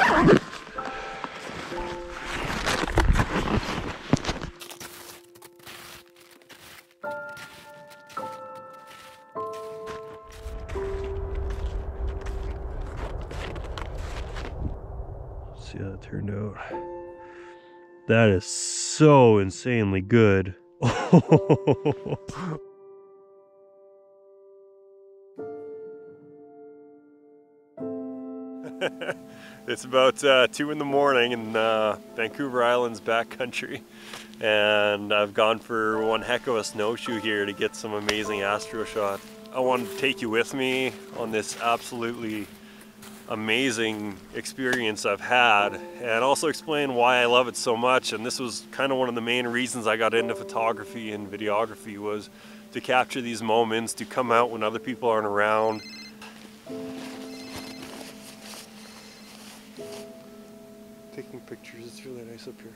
See how that turned out. That is so insanely good. it's about uh, two in the morning in uh, Vancouver Island's backcountry, and I've gone for one heck of a snowshoe here to get some amazing astro shots. I want to take you with me on this absolutely amazing experience I've had and also explain why I love it so much and this was kind of one of the main reasons I got into photography and videography was to capture these moments, to come out when other people aren't around. Pictures, it's really nice up here.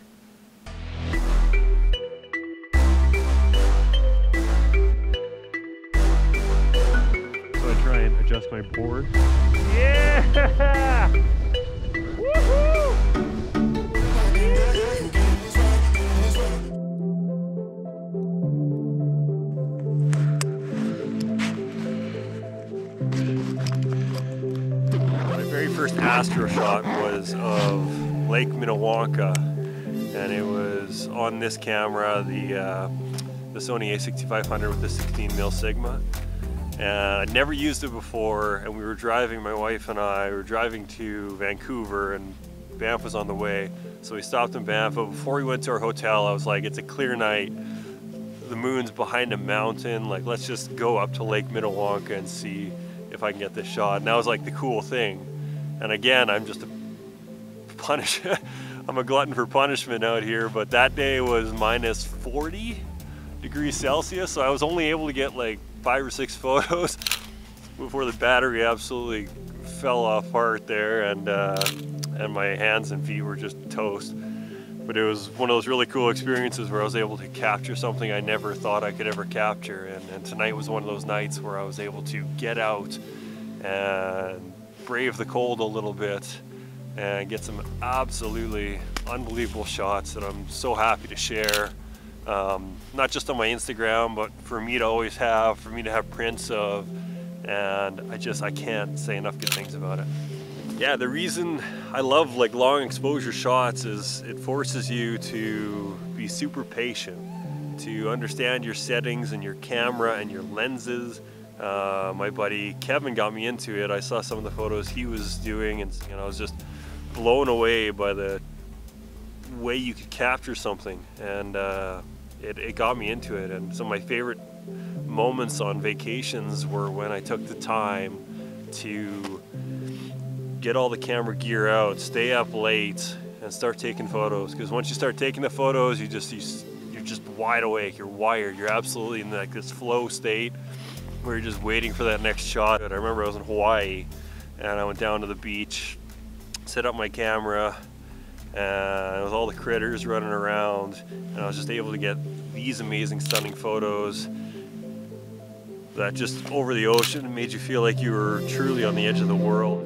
So I try and adjust my board. Yeah! Woohoo! My very first astro shot was of Lake Minnewanka, and it was on this camera, the uh, the Sony A6500 with the 16 mil Sigma. And I'd never used it before and we were driving my wife and I we were driving to Vancouver and Banff was on the way. So we stopped in Banff but before we went to our hotel I was like it's a clear night. The moon's behind a mountain. Like let's just go up to Lake Minnewanka and see if I can get this shot. And that was like the cool thing. And again I'm just a punish I'm a glutton for punishment out here but that day was minus 40 degrees Celsius so I was only able to get like five or six photos before the battery absolutely fell apart there and uh, and my hands and feet were just toast. But it was one of those really cool experiences where I was able to capture something I never thought I could ever capture. And, and tonight was one of those nights where I was able to get out and brave the cold a little bit and get some absolutely unbelievable shots that I'm so happy to share um, not just on my Instagram, but for me to always have, for me to have prints of, and I just, I can't say enough good things about it. Yeah, the reason I love like long exposure shots is it forces you to be super patient, to understand your settings and your camera and your lenses. Uh, my buddy Kevin got me into it. I saw some of the photos he was doing and you know, I was just blown away by the way you could capture something and uh, it, it got me into it and some of my favorite moments on vacations were when I took the time to get all the camera gear out, stay up late and start taking photos because once you start taking the photos you just you, you're just wide awake, you're wired, you're absolutely in like this flow state where you're just waiting for that next shot. But I remember I was in Hawaii and I went down to the beach, set up my camera and with all the critters running around and I was just able to get these amazing stunning photos that just over the ocean made you feel like you were truly on the edge of the world.